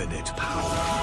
infinite power.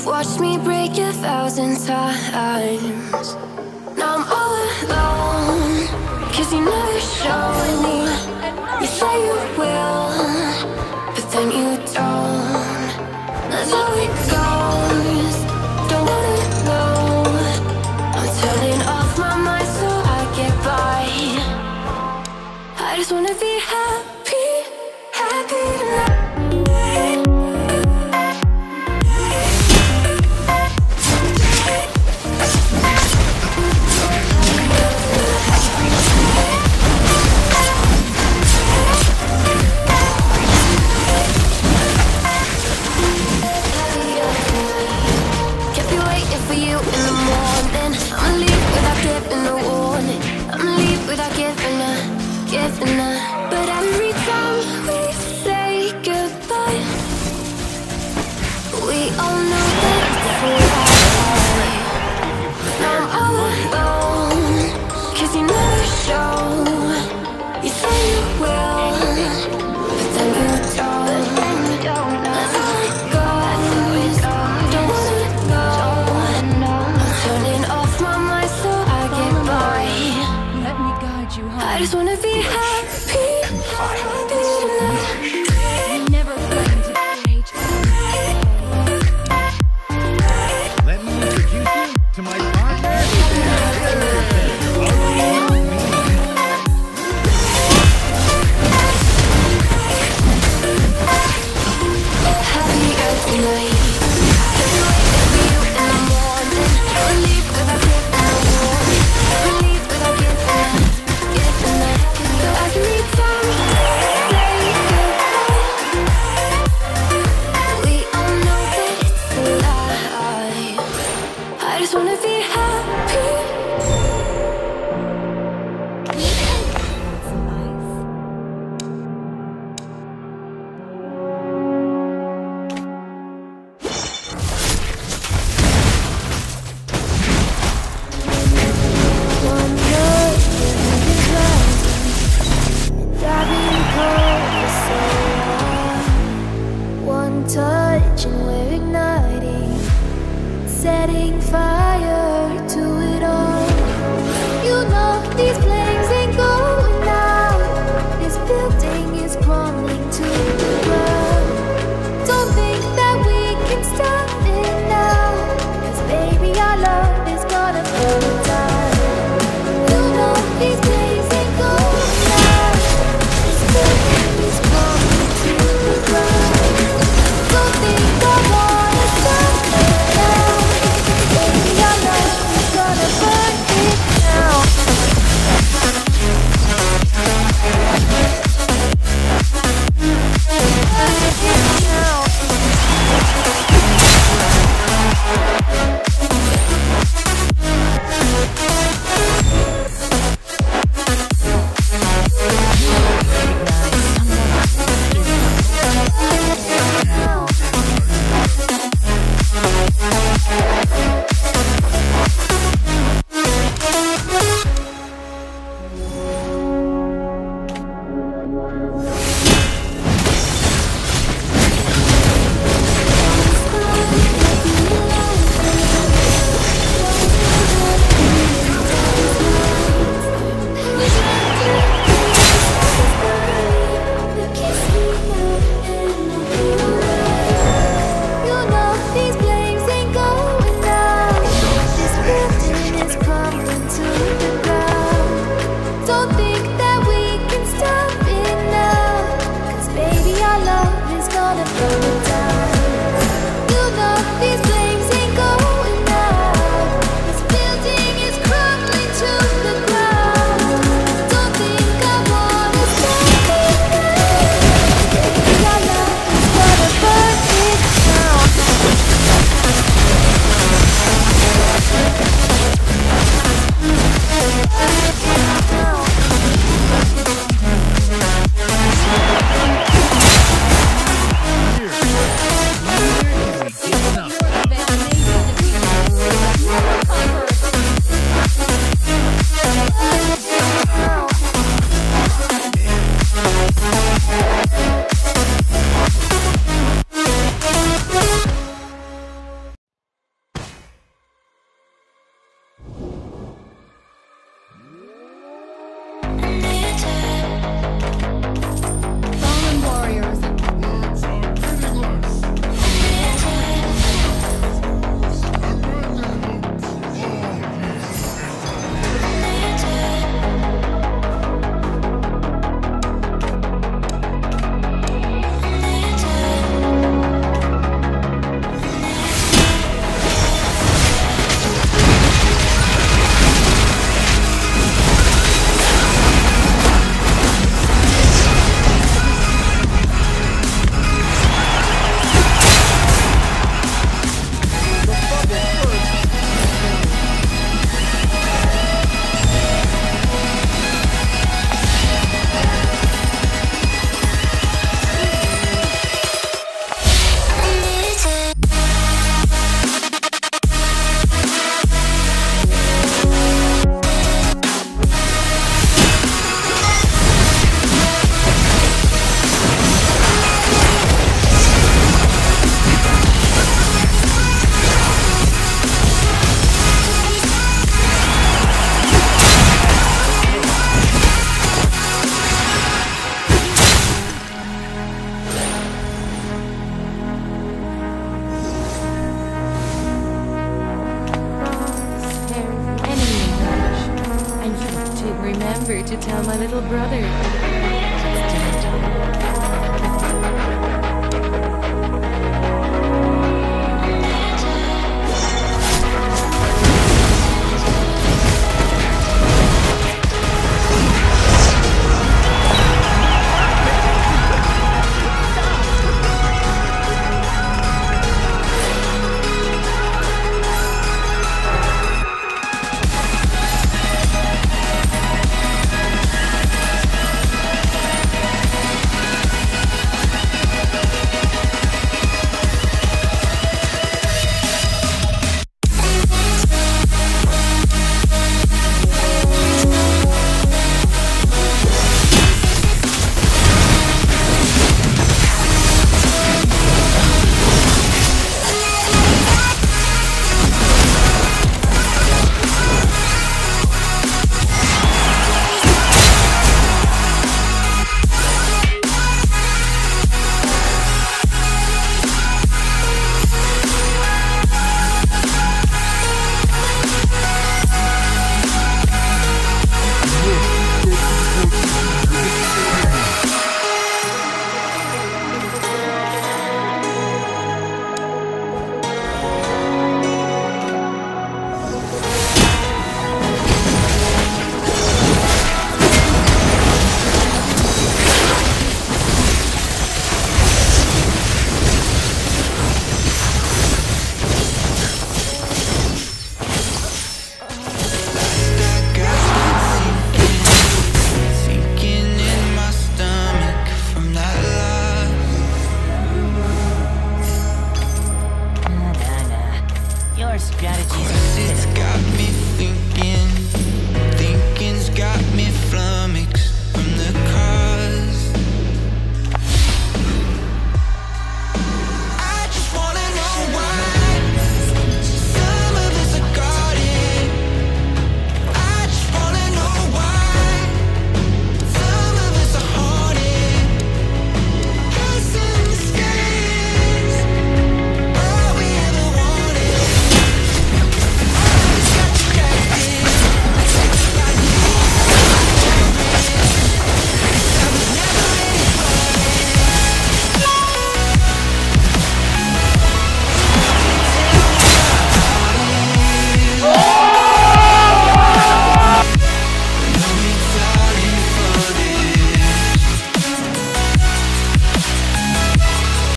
You've watched me break a thousand times. Now I'm all alone Cause you never show just wanna be